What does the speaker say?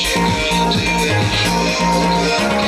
Check me out,